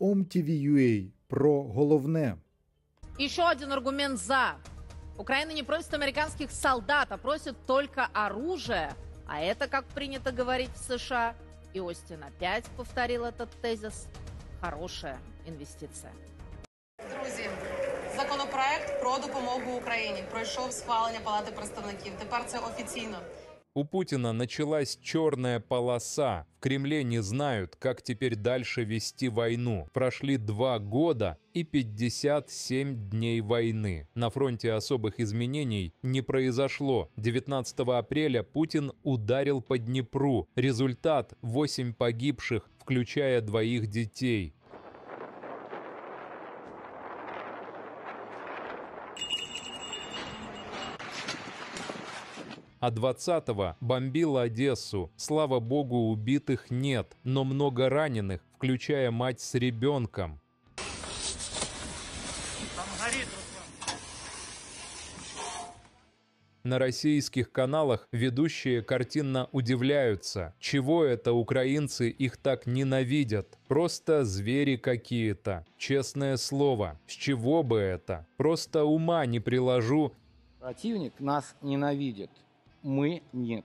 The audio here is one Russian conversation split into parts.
OMTV.ua про головне. Еще один аргумент «за». Украина не просит американских солдат, а просит только оружие. А это, как принято говорить в США, и Остин опять повторил этот тезис, хорошая інвестиція. Друзі, законопроект про допомогу Україні пройшов схвалення Палати представників. Тепер це офіційно. У Путина началась черная полоса. В Кремле не знают, как теперь дальше вести войну. Прошли два года и 57 дней войны. На фронте особых изменений не произошло. 19 апреля Путин ударил по Днепру. Результат – 8 погибших, включая двоих детей. А 20-го бомбила Одессу. Слава богу, убитых нет, но много раненых, включая мать с ребенком. На российских каналах ведущие картинно удивляются, чего это украинцы их так ненавидят. Просто звери какие-то. Честное слово, с чего бы это? Просто ума не приложу. Противник нас ненавидит мы нет.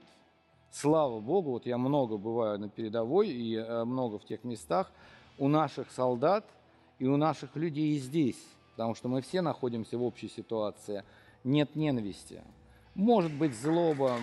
Слава Богу, вот я много бываю на передовой и э, много в тех местах, у наших солдат и у наших людей здесь, потому что мы все находимся в общей ситуации, нет ненависти. Может быть злоба,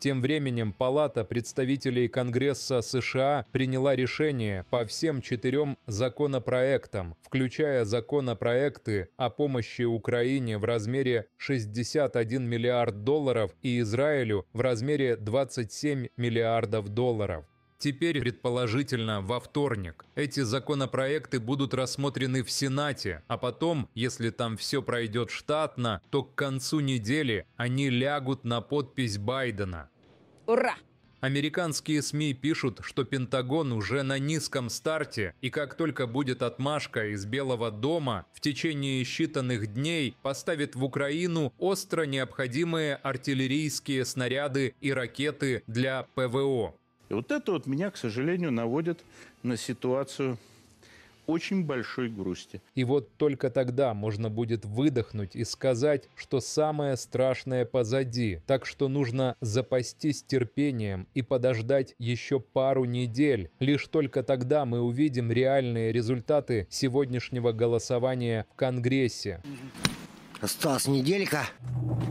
Тем временем Палата представителей Конгресса США приняла решение по всем четырем законопроектам, включая законопроекты о помощи Украине в размере 61 миллиард долларов и Израилю в размере 27 миллиардов долларов. Теперь, предположительно, во вторник. Эти законопроекты будут рассмотрены в Сенате, а потом, если там все пройдет штатно, то к концу недели они лягут на подпись Байдена. Ура! Американские СМИ пишут, что Пентагон уже на низком старте, и как только будет отмашка из Белого дома, в течение считанных дней поставит в Украину остро необходимые артиллерийские снаряды и ракеты для ПВО. И вот это вот меня, к сожалению, наводит на ситуацию очень большой грусти. И вот только тогда можно будет выдохнуть и сказать, что самое страшное позади. Так что нужно запастись терпением и подождать еще пару недель. Лишь только тогда мы увидим реальные результаты сегодняшнего голосования в Конгрессе. Осталась неделька.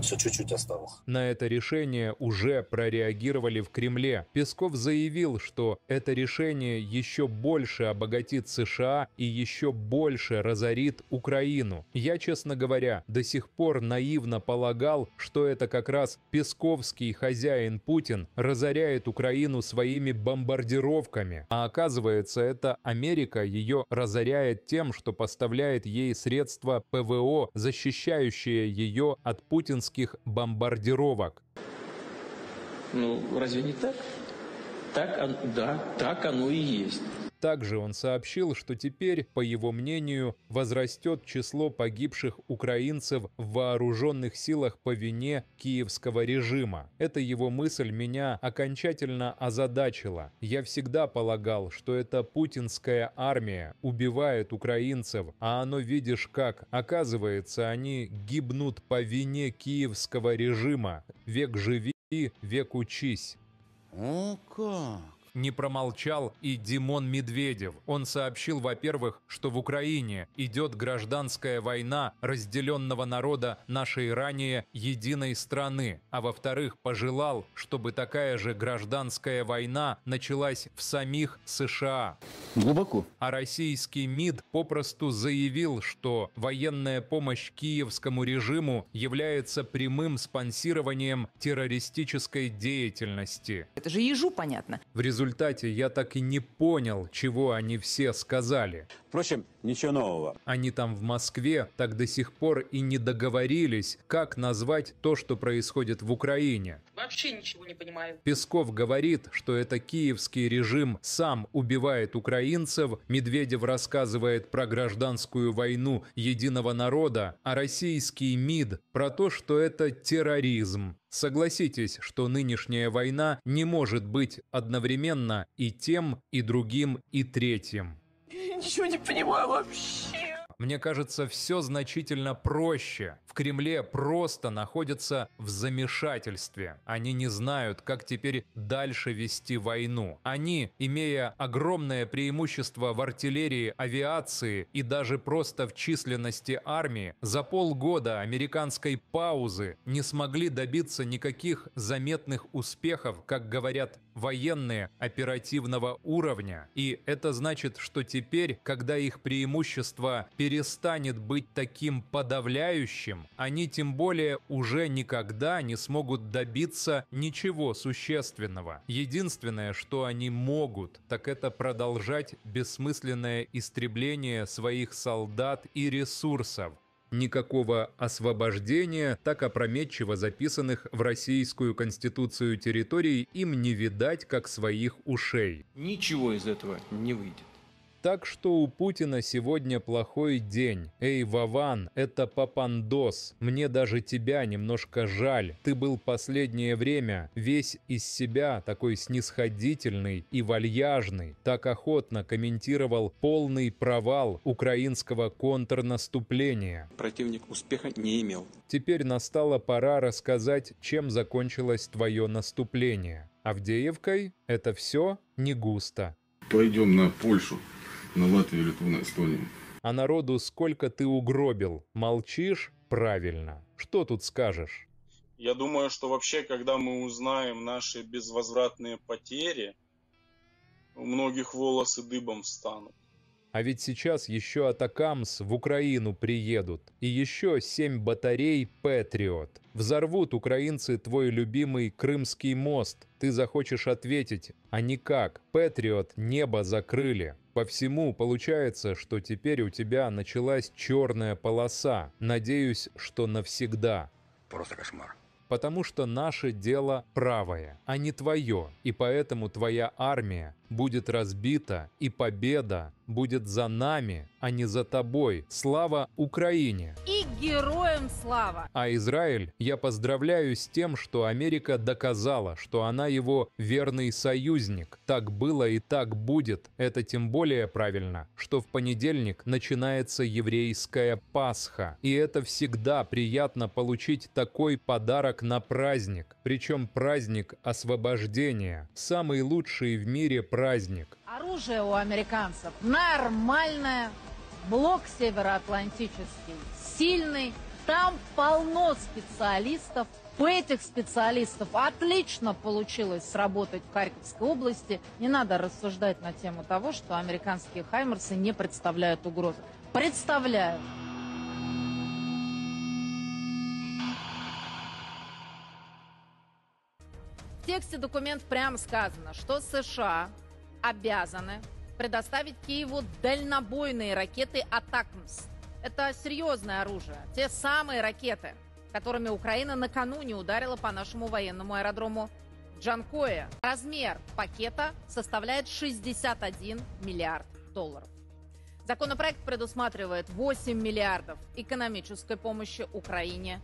Все чуть-чуть осталось. На это решение уже прореагировали в Кремле. Песков заявил, что это решение еще больше обогатит США и еще больше разорит Украину. Я, честно говоря, до сих пор наивно полагал, что это как раз песковский хозяин Путин разоряет Украину своими бомбардировками. А оказывается, это Америка ее разоряет тем, что поставляет ей средства ПВО, защищающие ее от путинских бомбардировок. Ну, разве не так? Так, да, так оно и есть. Также он сообщил, что теперь, по его мнению, возрастет число погибших украинцев в вооруженных силах по вине киевского режима. Эта его мысль меня окончательно озадачила. Я всегда полагал, что это путинская армия убивает украинцев, а оно видишь как. Оказывается, они гибнут по вине киевского режима. Век живи, век учись. О как! Не промолчал и Димон Медведев. Он сообщил, во-первых, что в Украине идет гражданская война разделенного народа нашей ранее единой страны, а во-вторых, пожелал, чтобы такая же гражданская война началась в самих США. Глубоко. А российский МИД попросту заявил, что военная помощь киевскому режиму является прямым спонсированием террористической деятельности. Это же ежу понятно. В результате я так и не понял, чего они все сказали. Впрочем, ничего нового. Они там в Москве так до сих пор и не договорились, как назвать то, что происходит в Украине. Вообще ничего не понимаю. Песков говорит, что это киевский режим сам убивает украинцев, Медведев рассказывает про гражданскую войну единого народа, а российский МИД про то, что это терроризм. Согласитесь, что нынешняя война не может быть одновременно и тем, и другим, и третьим. Ничего не понимаю вообще. Мне кажется, все значительно проще. В Кремле просто находятся в замешательстве. Они не знают, как теперь дальше вести войну. Они, имея огромное преимущество в артиллерии, авиации и даже просто в численности армии, за полгода американской паузы не смогли добиться никаких заметных успехов, как говорят военные, оперативного уровня. И это значит, что теперь, когда их преимущество перестанет быть таким подавляющим, они тем более уже никогда не смогут добиться ничего существенного. Единственное, что они могут, так это продолжать бессмысленное истребление своих солдат и ресурсов, Никакого освобождения, так опрометчиво записанных в Российскую Конституцию территорий, им не видать, как своих ушей. Ничего из этого не выйдет. Так что у Путина сегодня плохой день. Эй, Вован, это папандос. Мне даже тебя немножко жаль. Ты был последнее время весь из себя такой снисходительный и вальяжный. Так охотно комментировал полный провал украинского контрнаступления. Противник успеха не имел. Теперь настала пора рассказать, чем закончилось твое наступление. Авдеевкой это все не густо. Пойдем на Польшу на Латвию, Литву, на Эстонию. А народу сколько ты угробил? Молчишь? Правильно. Что тут скажешь? Я думаю, что вообще, когда мы узнаем наши безвозвратные потери, у многих волосы дыбом встанут. А ведь сейчас еще Атакамс в Украину приедут. И еще семь батарей «Патриот». Взорвут украинцы твой любимый Крымский мост. Ты захочешь ответить, а никак. «Патриот» небо закрыли. По всему получается, что теперь у тебя началась черная полоса. Надеюсь, что навсегда. Просто кошмар. Потому что наше дело правое, а не твое. И поэтому твоя армия будет разбита, и победа будет за нами, а не за тобой. Слава Украине! И героям слава! А Израиль я поздравляю с тем, что Америка доказала, что она его верный союзник. Так было и так будет. Это тем более правильно, что в понедельник начинается еврейская Пасха. И это всегда приятно получить такой подарок на праздник. Причем праздник освобождения. Самый лучший в мире праздник. Оружие у американцев нормальное. Блок североатлантический сильный. Там полно специалистов. У этих специалистов отлично получилось сработать в Харьковской области. Не надо рассуждать на тему того, что американские хаймерсы не представляют угрозы. Представляют. В тексте документ прямо сказано, что США обязаны предоставить Киеву дальнобойные ракеты «Атакмс». Это серьезное оружие. Те самые ракеты, которыми Украина накануне ударила по нашему военному аэродрому Джанкоя. Размер пакета составляет 61 миллиард долларов. Законопроект предусматривает 8 миллиардов экономической помощи Украине